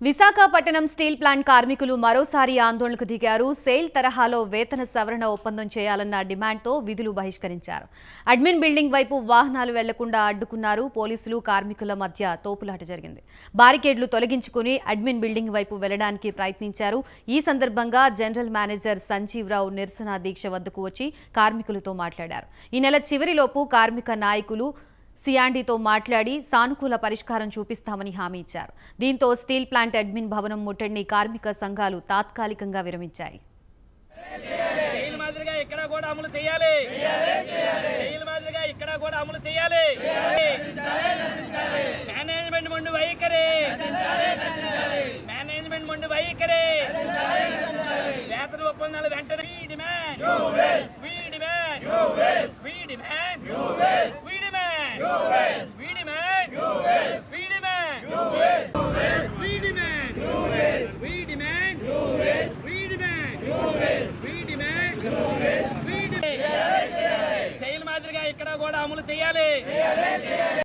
Visakhapatnam steel plant కార్మికులు మరోసారి ఆందోళనకు దిగారు. సేల్ తరహాలో వేతన సవరణ ఒప్పందం చేయాలన్న డిమాండ్తో విధులు బహిష్కరించారు. అడ్మిన్ బిల్డింగ్ వైపు వాహనాలు వెళ్ళకుండా అడ్డుకున్నారు. పోలీసులు కార్మికుల మధ్య తోపులాట జరిగింది. బారికేడ్లు తొలగించుకుని అడ్మిన్ బిల్డింగ్ వైపు వెళ్ళడానికి ప్రయత్నించారు. ఈ సందర్భంగా జనరల్ మేనేజర్ సంజీవరావు నిరసన దీక్ష వద్దకు వచ్చి కార్మికులతో మాట్లాడారు. ఈ నెల చివరిలోపు కార్మిక నాయకులు సియాండితో మాట్లాడి సానుకూల పరిష్కారం చూపిస్తామని హామీ ఇచ్చారు. దీంతో స్టీల్ ప్లాంట్ అడ్మిన్ భవనం ముట్టడిని కార్మిక సంఘాలు తాత్కాలికంగా విరమించాయి. ఇక్కడ కూడా అమలు చేయాలి. మాదిరిగా ఇక్కడ కూడా అమలు చేయాలి. మేనేజ్మెంట్ ముందు వైఖరి. మేనేజ్మెంట్ ముందు వైఖరి. వేతన ఒప్పందాలు వెంటనే We చేయాలి చేయాలి